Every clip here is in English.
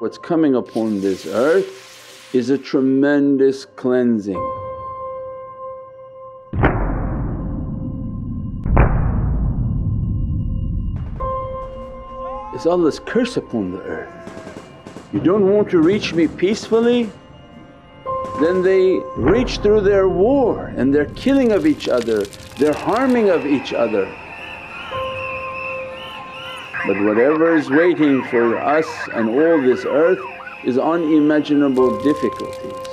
What's coming upon this earth is a tremendous cleansing. It's Allah's curse upon the earth. You don't want to reach me peacefully? Then they reach through their war and their killing of each other, their harming of each other. But whatever is waiting for us and all this earth is unimaginable difficulties.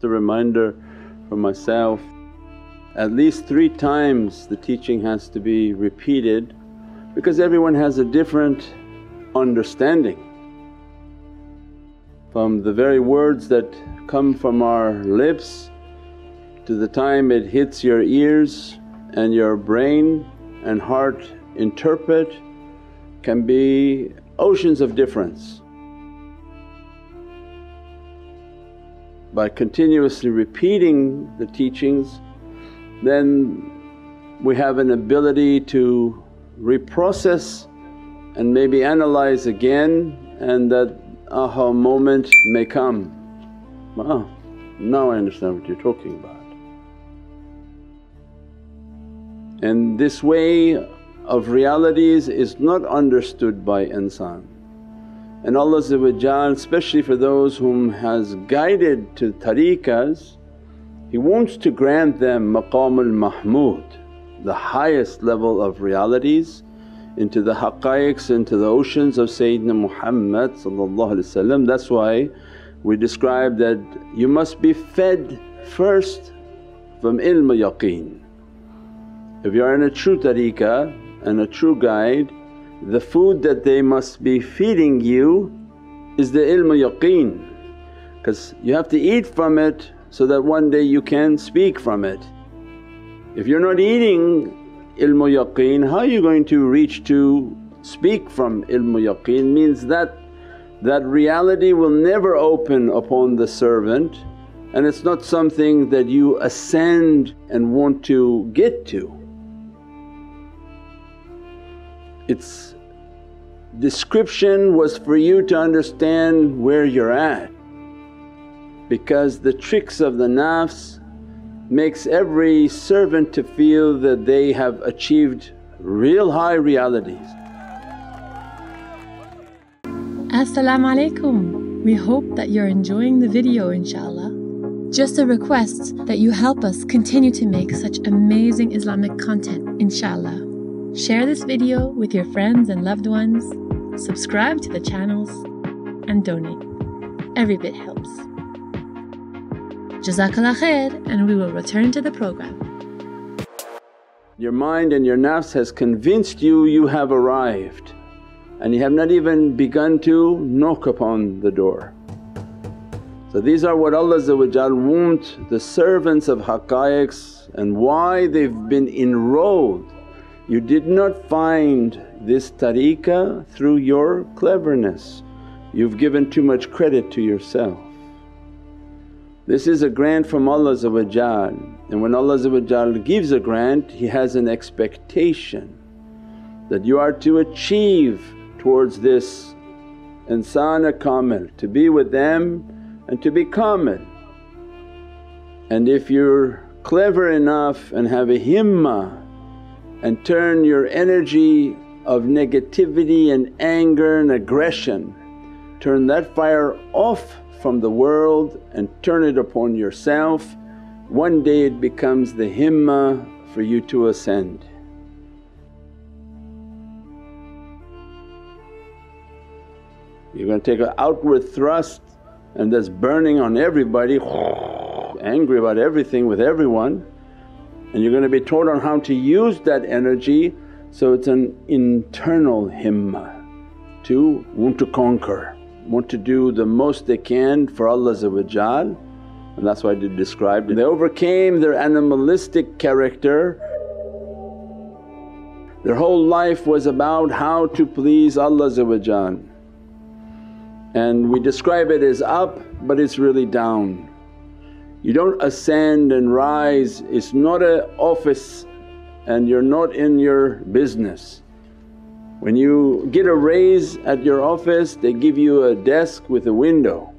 The reminder for myself at least three times the teaching has to be repeated because everyone has a different understanding. From the very words that come from our lips to the time it hits your ears and your brain and heart interpret can be oceans of difference. By continuously repeating the teachings then we have an ability to reprocess and maybe analyze again and that aha moment may come, ah now I understand what you're talking about. And this way of realities is not understood by insan. And Allah especially for those whom has guided to tariqas he wants to grant them maqamul mahmud, the highest level of realities into the haqqaiqs, into the oceans of Sayyidina Muhammad That's why we describe that you must be fed first from ilm yaqeen. If you are in a true tariqah and a true guide, the food that they must be feeding you is the ilm yaqeen because you have to eat from it so that one day you can speak from it. If you're not eating ilmu yaqeen, how are you going to reach to speak from ilmu yaqeen means that that reality will never open upon the servant and it's not something that you ascend and want to get to. Its description was for you to understand where you're at because the tricks of the nafs makes every servant to feel that they have achieved real high realities. As-salamu alaykum. We hope that you're enjoying the video inshaAllah. Just a request that you help us continue to make such amazing Islamic content inshaAllah. Share this video with your friends and loved ones, subscribe to the channels and donate. Every bit helps. Jazakallah khair and we will return to the program. Your mind and your nafs has convinced you you have arrived and you have not even begun to knock upon the door. So these are what Allah want the servants of haqqaiqs and why they've been enrolled. You did not find this tariqah through your cleverness, you've given too much credit to yourself. This is a grant from Allah and when Allah gives a grant He has an expectation that you are to achieve towards this insana kamil, to be with them and to be kamil. And if you're clever enough and have a himmah and turn your energy of negativity and anger and aggression, turn that fire off from the world and turn it upon yourself, one day it becomes the himmah for you to ascend. You're going to take an outward thrust and that's burning on everybody, angry about everything with everyone and you're going to be taught on how to use that energy so it's an internal himmah to want to conquer want to do the most they can for Allah and that's why I described it. They overcame their animalistic character their whole life was about how to please Allah and we describe it as up but it's really down. You don't ascend and rise, it's not an office and you're not in your business. When you get a raise at your office they give you a desk with a window.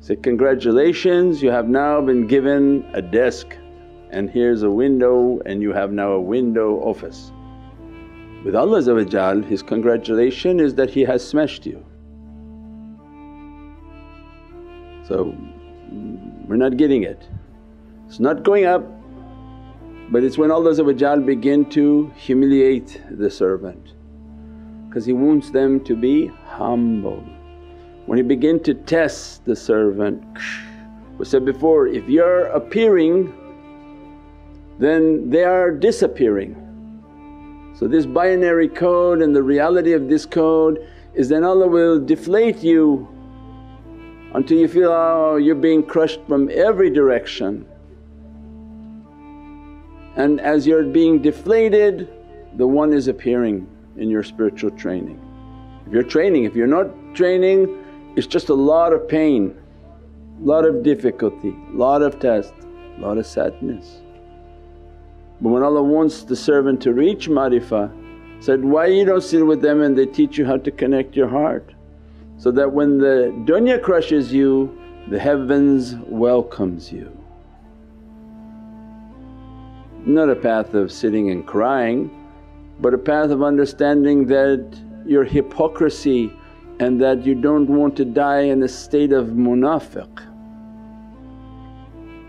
Say, congratulations you have now been given a desk and here's a window and you have now a window office. With Allah His congratulation is that He has smashed you. So we're not getting it. It's not going up but it's when Allah begin to humiliate the servant because He wants them to be humble. When He begin to test the servant, we said before if you're appearing then they are disappearing. So this binary code and the reality of this code is then Allah will deflate you until you feel, oh you're being crushed from every direction. And as you're being deflated the one is appearing in your spiritual training. If you're training, if you're not training it's just a lot of pain, lot of difficulty, lot of test, lot of sadness. But when Allah wants the servant to reach marifah said, why you don't sit with them and they teach you how to connect your heart so that when the dunya crushes you the heavens welcomes you. Not a path of sitting and crying but a path of understanding that your hypocrisy and that you don't want to die in a state of munafiq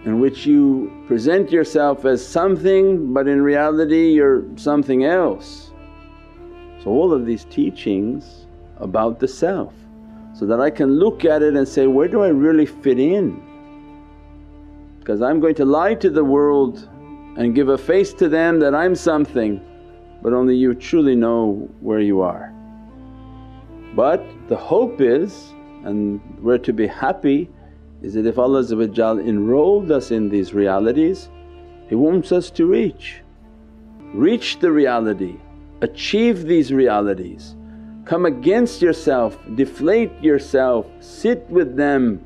in which you present yourself as something but in reality you're something else. So all of these teachings about the self so that I can look at it and say, where do I really fit in? Because I'm going to lie to the world and give a face to them that I'm something but only you truly know where you are. But the hope is and we're to be happy is that if Allah enrolled us in these realities He wants us to reach. Reach the reality, achieve these realities come against yourself, deflate yourself, sit with them.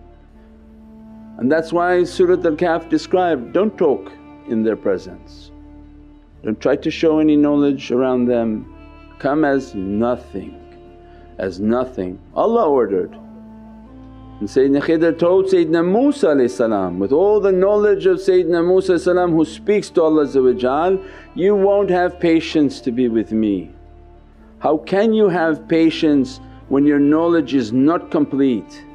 And that's why Surat Al-Kahf described, don't talk in their presence, don't try to show any knowledge around them, come as nothing, as nothing. Allah ordered. And Sayyidina Khidr told Sayyidina Musa with all the knowledge of Sayyidina Musa who speaks to Allah you won't have patience to be with me. How can you have patience when your knowledge is not complete?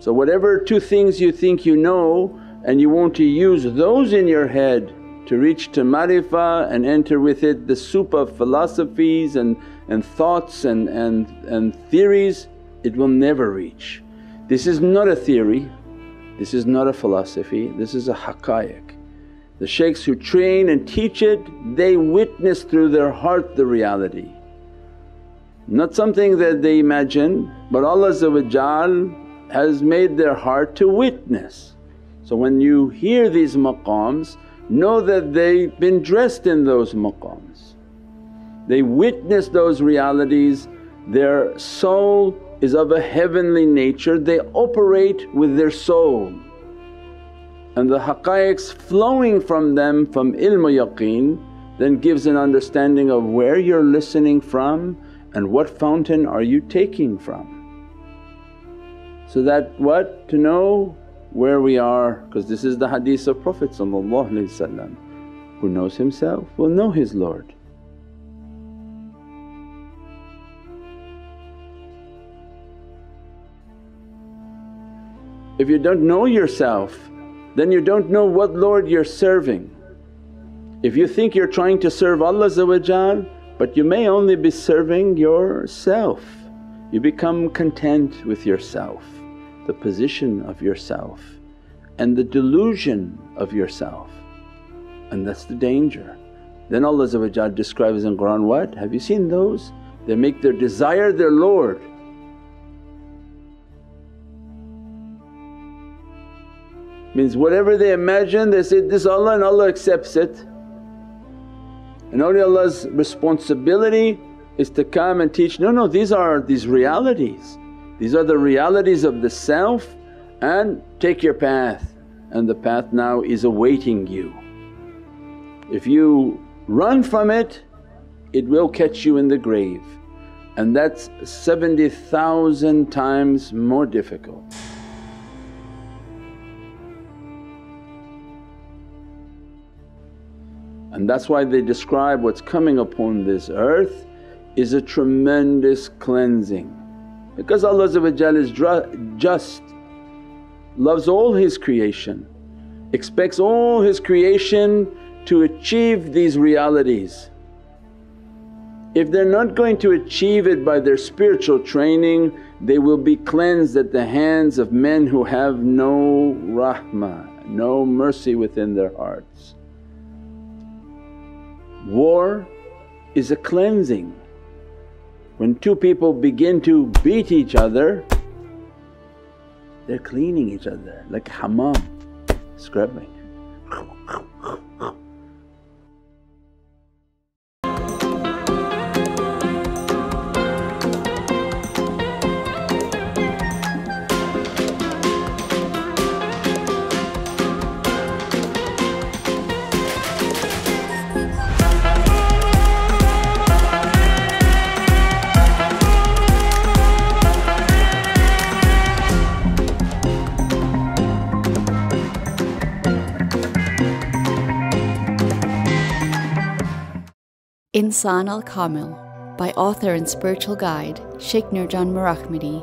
So whatever two things you think you know and you want to use those in your head to reach to marifah and enter with it the soup of philosophies and, and thoughts and, and, and theories, it will never reach. This is not a theory, this is not a philosophy, this is a haqqaiq. The shaykhs who train and teach it they witness through their heart the reality. Not something that they imagine but Allah has made their heart to witness. So when you hear these maqams know that they've been dressed in those maqams. They witness those realities, their soul is of a heavenly nature, they operate with their soul and the haqqaiqs flowing from them from ilm yaqeen then gives an understanding of where you're listening from and what fountain are you taking from. So that what? To know where we are because this is the hadith of Prophet who knows himself will know his Lord. If you don't know yourself then you don't know what Lord you're serving. If you think you're trying to serve Allah but you may only be serving yourself, you become content with yourself, the position of yourself and the delusion of yourself and that's the danger. Then Allah describes in Qur'an, what? Have you seen those? They make their desire their Lord Means whatever they imagine they say, this Allah and Allah accepts it. And only Allah's responsibility is to come and teach, no, no these are these realities. These are the realities of the self and take your path and the path now is awaiting you. If you run from it, it will catch you in the grave and that's 70,000 times more difficult. And that's why they describe what's coming upon this earth is a tremendous cleansing because Allah is just, loves all His creation, expects all His creation to achieve these realities. If they're not going to achieve it by their spiritual training, they will be cleansed at the hands of men who have no rahmah, no mercy within their hearts. War is a cleansing. When two people begin to beat each other, they're cleaning each other like hammam, scrubbing. Insan al Kamil by author and spiritual guide Sheikh Nurjan Mirahmadi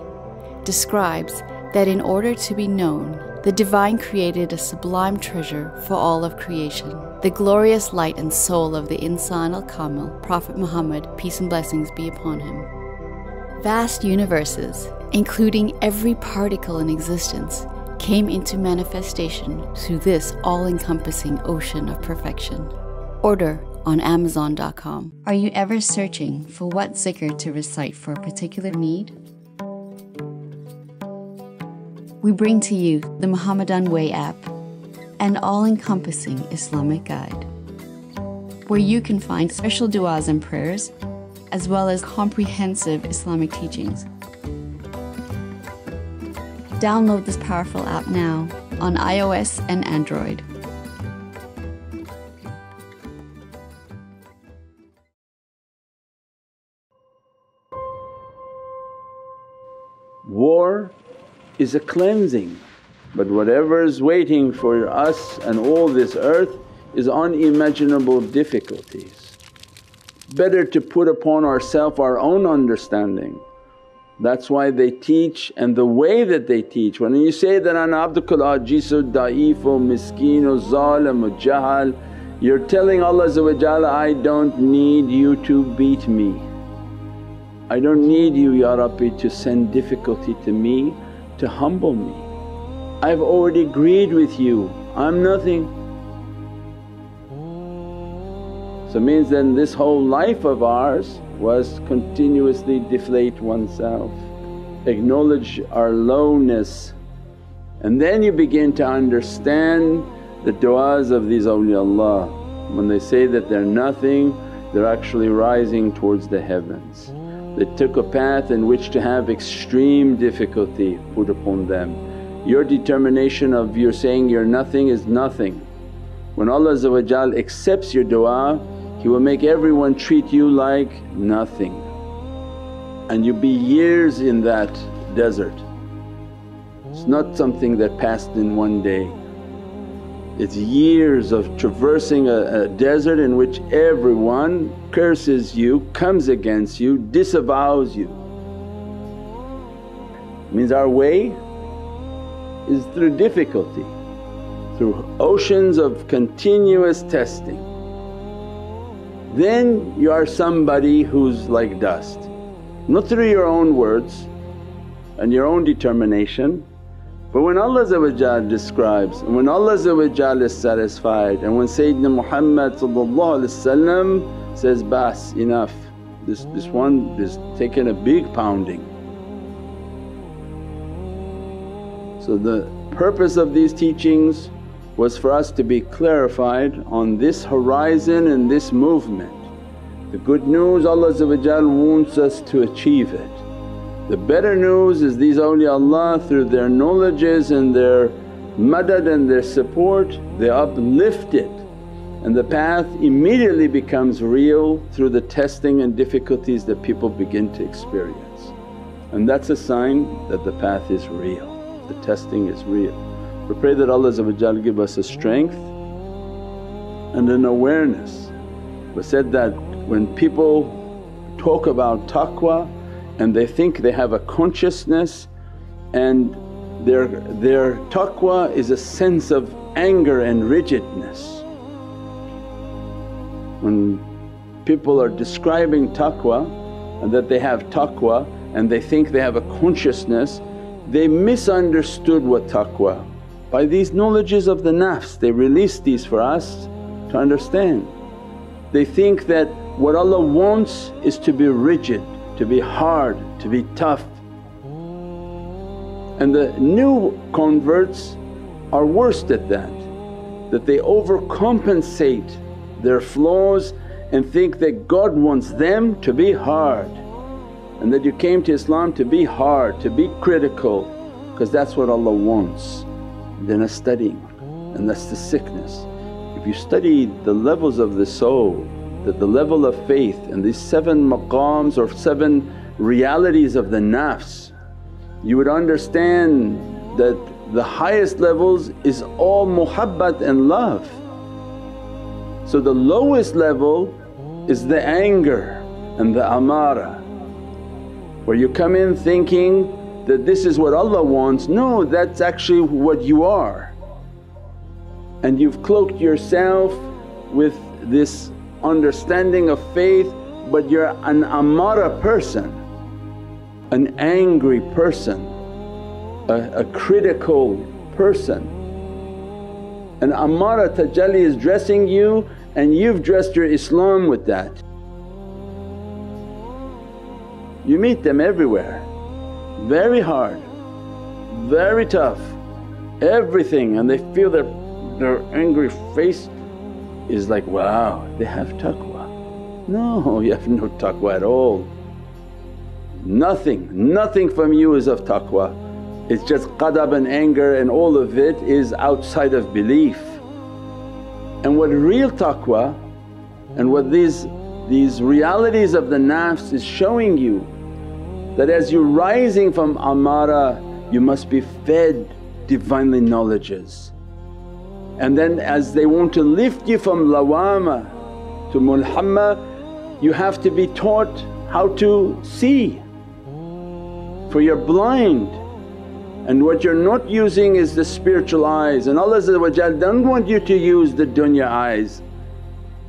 describes that in order to be known, the Divine created a sublime treasure for all of creation, the glorious light and soul of the Insan al Kamil, Prophet Muhammad, peace and blessings be upon him. Vast universes, including every particle in existence, came into manifestation through this all encompassing ocean of perfection. Order on Amazon.com. Are you ever searching for what zikr to recite for a particular need? We bring to you the Muhammadan Way app, an all encompassing Islamic guide, where you can find special du'as and prayers, as well as comprehensive Islamic teachings. Download this powerful app now on iOS and Android. Is a cleansing, but whatever is waiting for us and all this earth is unimaginable difficulties. Better to put upon ourselves our own understanding. That's why they teach and the way that they teach. When you say that, ana abdukal ajisu da'ifu miskinu zalimu jahal, you're telling Allah I don't need you to beat me. I don't need you Ya Rabbi to send difficulty to me to humble me. I've already agreed with you, I'm nothing. So means then this whole life of ours was continuously deflate oneself, acknowledge our lowness and then you begin to understand the du'as of these awliyaullah. When they say that they're nothing, they're actually rising towards the heavens that took a path in which to have extreme difficulty put upon them. Your determination of your saying you're nothing is nothing. When Allah accepts your du'a He will make everyone treat you like nothing and you be years in that desert. It's not something that passed in one day. It's years of traversing a, a, desert in which everyone curses you, comes against you, disavows you. Means our way is through difficulty, through oceans of continuous testing. Then you are somebody who's like dust, not through your own words and your own determination but when Allah describes and when Allah is satisfied and when Sayyidina Muhammad says, Bas enough, this, this one is taking a big pounding. So the purpose of these teachings was for us to be clarified on this horizon and this movement The good news Allah wants us to achieve it. The better news is these awliyaullah through their knowledges and their madad and their support they uplift it and the path immediately becomes real through the testing and difficulties that people begin to experience. And that's a sign that the path is real, the testing is real. We pray that Allah give us a strength and an awareness. We said that when people talk about taqwa and they think they have a consciousness and their, their taqwa is a sense of anger and rigidness. When people are describing taqwa and that they have taqwa and they think they have a consciousness, they misunderstood what taqwa. By these knowledges of the nafs they release these for us to understand. They think that what Allah wants is to be rigid, to be hard, to be tough. And the new converts are worst at that, that they overcompensate their flaws and think that God wants them to be hard and that you came to Islam to be hard, to be critical because that's what Allah wants. Then a studying and that's the sickness. If you study the levels of the soul that the level of faith and these seven maqams or seven realities of the nafs, you would understand that the highest levels is all muhabbat and love. So the lowest level is the anger and the amara where you come in thinking that this is what Allah wants, no that's actually what you are. And you've cloaked yourself with this understanding of faith but you're an amara person, an angry person, a, a critical person. An amara tajalli is dressing you and you've dressed your Islam with that. You meet them everywhere, very hard, very tough, everything and they feel their, their angry face is like, wow they have taqwa. No, you have no taqwa at all. Nothing, nothing from you is of taqwa. It's just qadab and anger and all of it is outside of belief. And what real taqwa and what these, these realities of the nafs is showing you that as you're rising from amara you must be fed Divinely knowledges. And then as they want to lift you from lawama to mulhamma you have to be taught how to see for you're blind and what you're not using is the spiritual eyes and Allah don't want you to use the dunya eyes.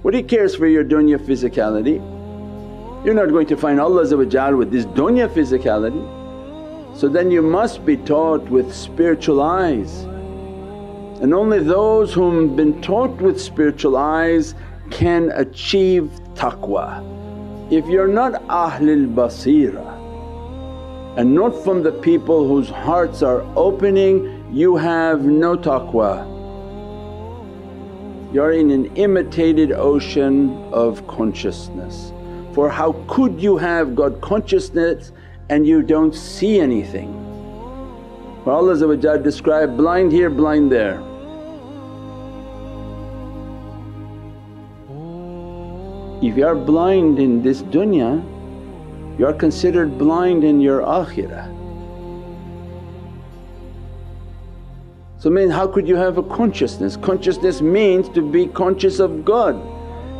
What He cares for your dunya physicality? You're not going to find Allah with this dunya physicality. So then you must be taught with spiritual eyes and only those whom been taught with spiritual eyes can achieve taqwa. If you're not Ahlul Basira and not from the people whose hearts are opening, you have no taqwa. You're in an imitated ocean of consciousness. For how could you have God consciousness and you don't see anything? For Allah described blind here, blind there. If you are blind in this dunya, you are considered blind in your akhirah. So mean how could you have a consciousness? Consciousness means to be conscious of God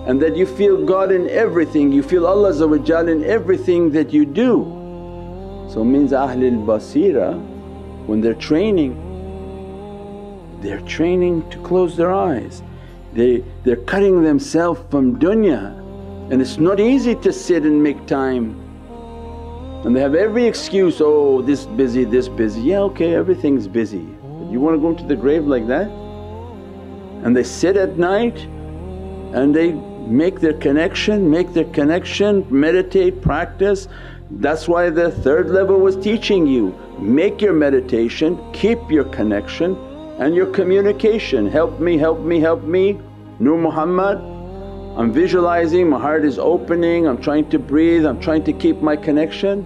and that you feel God in everything, you feel Allah in everything that you do. So means Ahlul Basira when they're training, they're training to close their eyes. They, they're cutting themselves from dunya and it's not easy to sit and make time. And they have every excuse, oh this busy, this busy. Yeah okay everything's busy but you want to go to the grave like that? And they sit at night and they make their connection, make their connection, meditate, practice. That's why the third level was teaching you, make your meditation, keep your connection and your communication, help me, help me, help me, Nur Muhammad I'm visualizing, my heart is opening, I'm trying to breathe, I'm trying to keep my connection.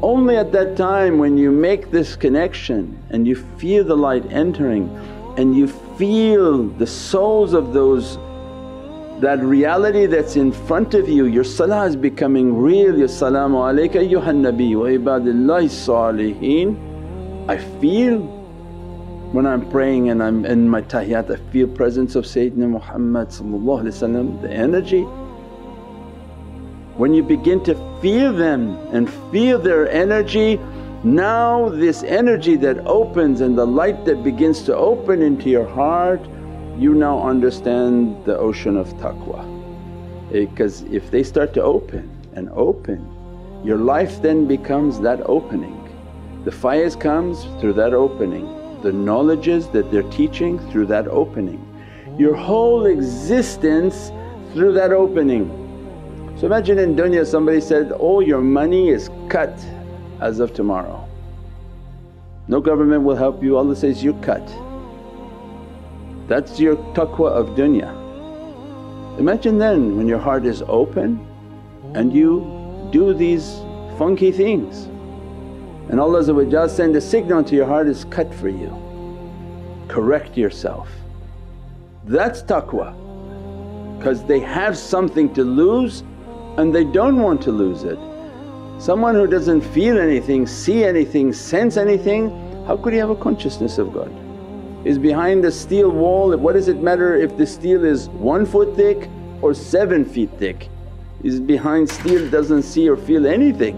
Only at that time when you make this connection and you feel the light entering and you feel the souls of those that reality that's in front of you, your salah is becoming real, your salaamu alayka ayyuhan nabi wa ibadillahi saliheen. I feel when I'm praying and I'm in my tahiyyat I feel presence of Sayyidina Muhammad the energy. When you begin to feel them and feel their energy, now this energy that opens and the light that begins to open into your heart, you now understand the ocean of taqwa. Because if they start to open and open, your life then becomes that opening. The faiz comes through that opening the knowledges that they're teaching through that opening. Your whole existence through that opening. So imagine in dunya somebody said, all your money is cut as of tomorrow. No government will help you, Allah says, you're cut. That's your taqwa of dunya. Imagine then when your heart is open and you do these funky things and Allah send a signal to your heart is cut for you, correct yourself. That's taqwa because they have something to lose and they don't want to lose it. Someone who doesn't feel anything, see anything, sense anything, how could he have a consciousness of God? Is behind a steel wall, what does it matter if the steel is one foot thick or seven feet thick? Is behind steel doesn't see or feel anything.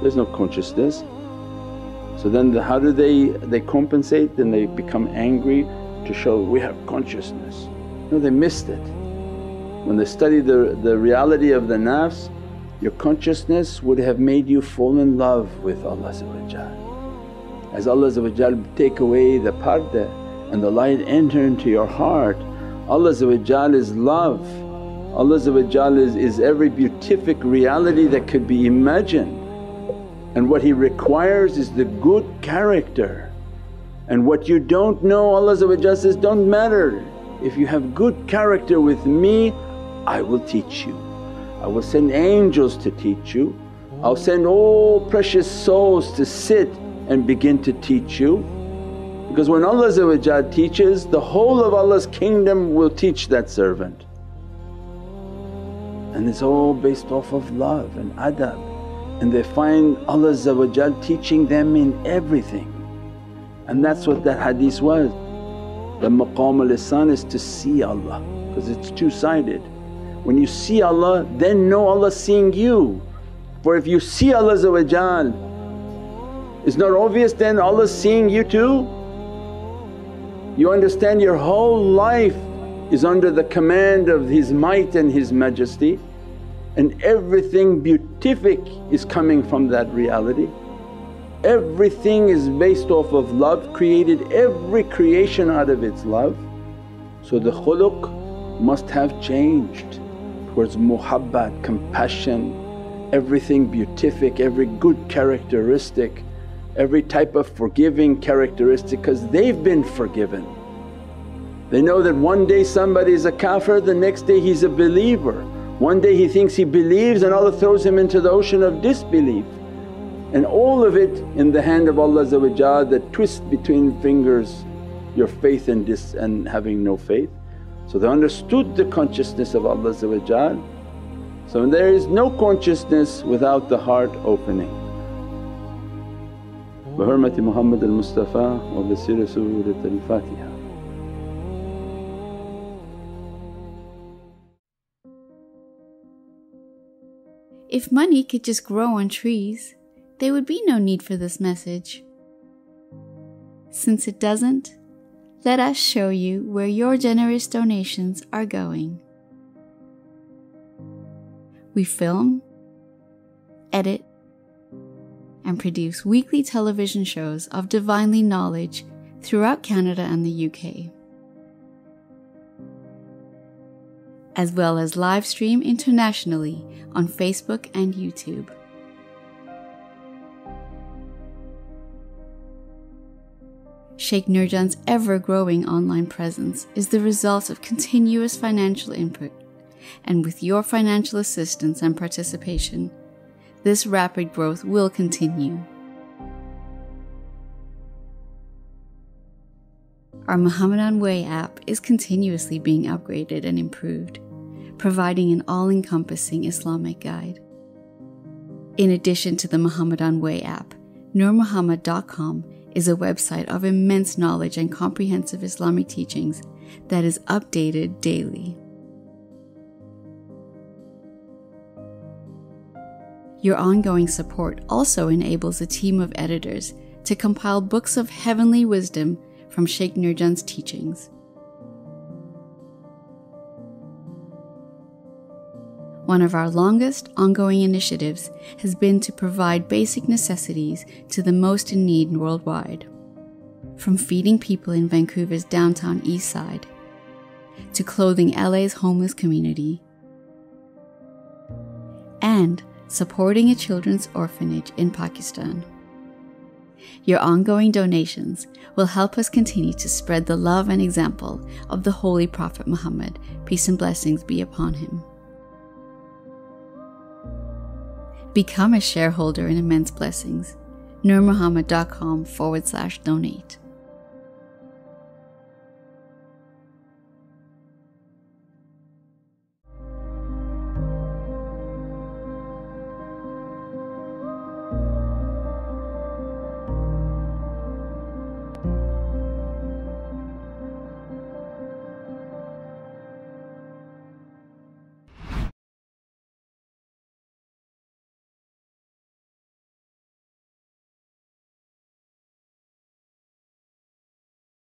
There's no consciousness. So then the, how do they, they compensate? Then they become angry to show we have consciousness. No they missed it. When they study the, the reality of the nafs, your consciousness would have made you fall in love with Allah As Allah take away the parda and the light enter into your heart, Allah is love. Allah is, is every beatific reality that could be imagined. And what He requires is the good character. And what you don't know Allah says, don't matter. If you have good character with me, I will teach you. I will send angels to teach you. I'll send all precious souls to sit and begin to teach you. Because when Allah teaches, the whole of Allah's kingdom will teach that servant. And it's all based off of love and adab and they find Allah teaching them in everything. And that's what that hadith was. The maqam al-ihsan is to see Allah because it's two-sided. When you see Allah then know Allah seeing you. For if you see Allah it's not obvious then Allah seeing you too? You understand your whole life is under the command of His might and His majesty and everything beatific is coming from that reality. Everything is based off of love, created every creation out of its love. So the khuluq must have changed towards muhabbat, compassion, everything beatific, every good characteristic, every type of forgiving characteristic because they've been forgiven. They know that one day somebody is a kafir, the next day he's a believer. One day he thinks he believes and Allah throws him into the ocean of disbelief. And all of it in the hand of Allah that twist between fingers your faith and, dis and having no faith. So they understood the consciousness of Allah So there is no consciousness without the heart opening. بحرمة محمد المصطفى وبسير سورة الفاتحة If money could just grow on trees, there would be no need for this message. Since it doesn't, let us show you where your generous donations are going. We film, edit, and produce weekly television shows of Divinely Knowledge throughout Canada and the UK. As well as live stream internationally on Facebook and YouTube. Sheikh Nurjan's ever growing online presence is the result of continuous financial input, and with your financial assistance and participation, this rapid growth will continue. Our Muhammadan Way app is continuously being upgraded and improved, providing an all encompassing Islamic guide. In addition to the Muhammadan Way app, NurMuhammad.com is a website of immense knowledge and comprehensive Islamic teachings that is updated daily. Your ongoing support also enables a team of editors to compile books of heavenly wisdom from Sheikh Nurjan's teachings. One of our longest ongoing initiatives has been to provide basic necessities to the most in need worldwide. From feeding people in Vancouver's downtown east side, to clothing LA's homeless community, and supporting a children's orphanage in Pakistan. Your ongoing donations will help us continue to spread the love and example of the Holy Prophet Muhammad, peace and blessings be upon him. Become a shareholder in Immense Blessings. NurMuhammad.com forward slash donate.